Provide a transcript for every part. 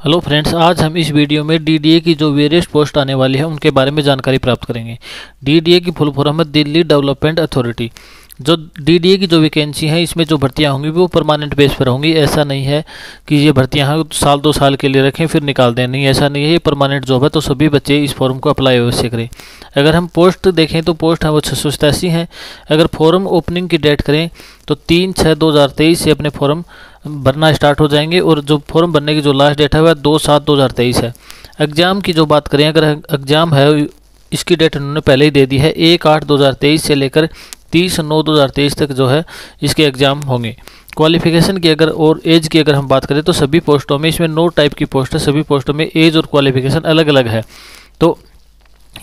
Hello friends आज हम इस वीडियो में डीडीए की जो वेरियस पोस्ट आने वाली है, उनके बारे में जानकारी प्राप्त करेंगे। डीडीए की फुल फॉर्म है दिल्ली डेवलपमेंट अथॉरिटी जो डीडीए की जो वैकेंसी है, इसमें जो भर्तियाँ होंगी, वो परमानेंट बेस पर होंगी। ऐसा नहीं है कि ये भर्तियाँ हैं, साल दो साल के लिए रखें, फिर निकाल दें। नहीं, ऐसा नहीं है। ये परमानेंट जॉब है तो सभी बच्चे इस फॉर्म को अप्लाई अवश्य करें। अगर हम पोस्ट देखें तो पोस्ट है वो छः सौ सतासी हैं। अगर फॉर्म ओपनिंग की डेट करें तो तीन छः दो हज़ार तेईस से अपने फॉर्म भरना स्टार्ट हो जाएँगे और जो फॉर्म भरने की जो लास्ट डेट है वह दो सात दो हज़ार तेईस है। एग्ज़ाम की जो बात करें, अगर एग्ज़ाम है, इसकी डेट उन्होंने पहले ही दे दी है, एक आठ दो हज़ार तेईस से लेकर तीस नौ दो हज़ार तेईस तक जो है, इसके एग्ज़ाम होंगे। क्वालिफिकेशन की अगर और एज की अगर हम बात करें तो सभी पोस्टों में, इसमें नौ टाइप की पोस्ट है, सभी पोस्टों में एज और क्वालिफिकेशन अलग अलग है। तो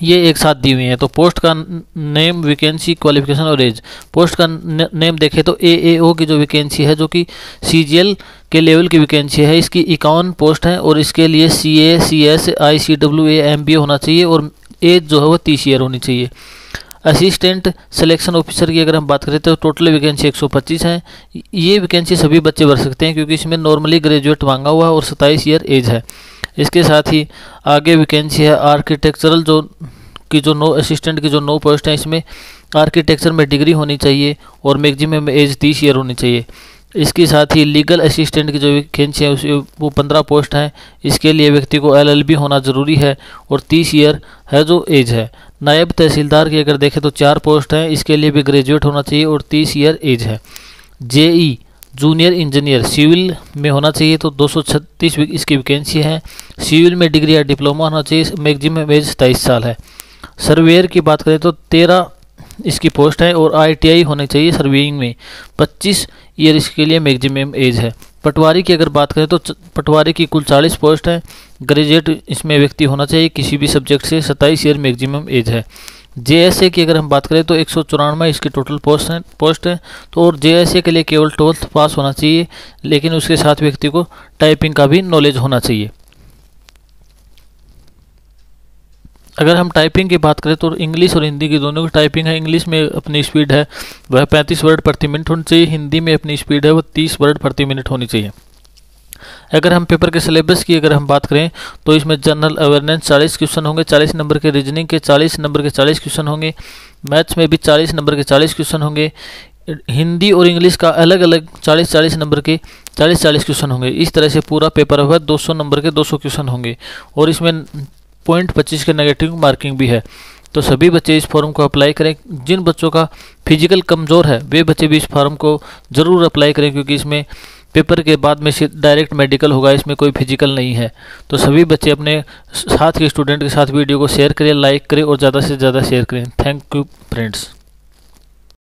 ये एक साथ दी हुई है। तो पोस्ट का नेम वैकेंसी क्वालिफिकेशन और एज पोस्ट का नेम देखें तो ए ए ओ की जो वैकेंसी है, जो कि सी जी एल के लेवल की वैकेंसी है, इसकी इक्यावन पोस्ट हैं और इसके लिए C A C S I C W A M B होना चाहिए और एज जो है वो तीस ईयर होनी चाहिए। असिस्टेंट सिलेक्शन ऑफिसर की अगर हम बात करें तो टोटल वैकेंसी 125 है। ये वैकेंसी सभी बच्चे भर सकते हैं क्योंकि इसमें नॉर्मली ग्रेजुएट मांगा हुआ है और सत्ताईस ईयर एज है। इसके साथ ही आगे वैकेंसी है आर्किटेक्चरल जो, की जो नो असिस्टेंट की जो नो पोस्ट है, इसमें आर्किटेक्चर में डिग्री होनी चाहिए और मैक्सिमम एज तीस ईयर होनी चाहिए। इसके साथ ही लीगल असिस्टेंट की जो वैकेंसी है, उसे वो पंद्रह पोस्ट हैं। इसके लिए व्यक्ति को एलएलबी होना ज़रूरी है और तीस ईयर है जो एज है। नायब तहसीलदार की अगर देखें तो चार पोस्ट हैं, इसके लिए भी ग्रेजुएट होना चाहिए और तीस ईयर एज है। जेई जूनियर इंजीनियर सिविल में होना चाहिए तो 236 इसकी वैकेंसी है। सिविल में डिग्री या डिप्लोमा होना चाहिए मैक्सिमम एज तेईस साल है। सर्वेयर की बात करें तो तेरह इसकी पोस्ट है और आईटीआई होनी चाहिए सर्वेइंग में। 25 ईयर इसके लिए मैक्सिमम एज है। पटवारी की अगर बात करें तो पटवारी की कुल 40 पोस्ट है। ग्रेजुएट इसमें व्यक्ति होना चाहिए, किसी भी सब्जेक्ट से 27 ईयर मैक्सिमम एज है। जे की अगर हम बात करें तो एक सौ चौरानवे इसकी टोटल पोस्ट हैं पोस्ट है। तो और जे के लिए केवल ट्वेल्थ पास होना चाहिए, लेकिन उसके साथ व्यक्ति को टाइपिंग का भी नॉलेज होना चाहिए। अगर हम टाइपिंग की बात करें तो इंग्लिश और हिंदी की दोनों की टाइपिंग है। इंग्लिश में अपनी स्पीड है, वह 35 वर्ड प्रति मिनट होनी चाहिए। हिंदी में अपनी स्पीड है, वह 30 वर्ड प्रति मिनट होनी चाहिए। अगर हम पेपर के सिलेबस की अगर हम बात करें तो इसमें जनरल अवेयरनेस चालीस क्वेश्चन होंगे, चालीस नंबर के रीजनिंग के चालीस नंबर के चालीस क्वेश्चन होंगे मैथ्स में भी चालीस नंबर के चालीस क्वेश्चन होंगे, हिंदी और इंग्लिश का अलग अलग चालीस चालीस नंबर के चालीस चालीस क्वेश्चन होंगे। इस तरह से पूरा पेपर हुआ, दो सौ नंबर के दो सौ क्वेश्चन होंगे। और इसमें पॉइंट पच्चीस के नेगेटिव मार्किंग भी है। तो सभी बच्चे इस फॉर्म को अप्लाई करें। जिन बच्चों का फ़िज़िकल कमज़ोर है, वे बच्चे भी इस फॉर्म को ज़रूर अप्लाई करें, क्योंकि इसमें पेपर के बाद में डायरेक्ट मेडिकल होगा, इसमें कोई फ़िज़िकल नहीं है। तो सभी बच्चे अपने साथ के स्टूडेंट के साथ वीडियो को शेयर करें, लाइक करें और ज़्यादा से ज़्यादा शेयर करें। Thank you, friends.